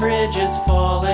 bridges falling.